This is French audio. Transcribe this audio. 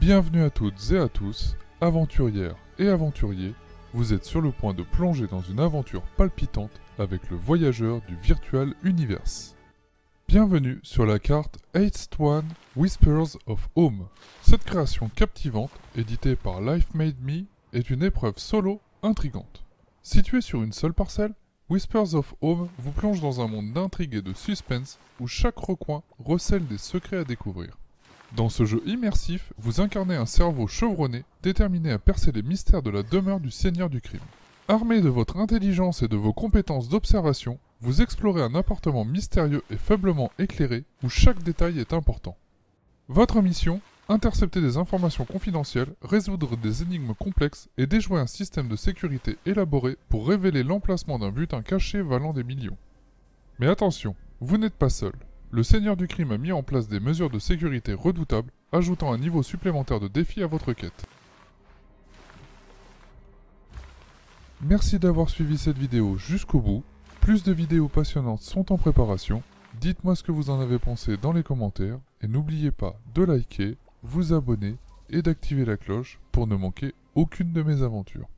Bienvenue à toutes et à tous, aventurières et aventuriers, vous êtes sur le point de plonger dans une aventure palpitante avec le voyageur du Virtual Universe. Bienvenue sur la carte 8th One Whispers of Home. Cette création captivante, éditée par Life Made Me, est une épreuve solo intrigante. Située sur une seule parcelle, Whispers of Home vous plonge dans un monde d'intrigue et de suspense où chaque recoin recèle des secrets à découvrir. Dans ce jeu immersif, vous incarnez un cerveau chevronné, déterminé à percer les mystères de la demeure du Seigneur du crime. Armé de votre intelligence et de vos compétences d'observation, vous explorez un appartement mystérieux et faiblement éclairé où chaque détail est important. Votre mission? Intercepter des informations confidentielles, résoudre des énigmes complexes et déjouer un système de sécurité élaboré pour révéler l'emplacement d'un butin caché valant des millions. Mais attention, vous n'êtes pas seul. Le Seigneur du Crime a mis en place des mesures de sécurité redoutables, ajoutant un niveau supplémentaire de défi à votre quête. Merci d'avoir suivi cette vidéo jusqu'au bout. Plus de vidéos passionnantes sont en préparation. Dites-moi ce que vous en avez pensé dans les commentaires et n'oubliez pas de liker, vous abonner et d'activer la cloche pour ne manquer aucune de mes aventures.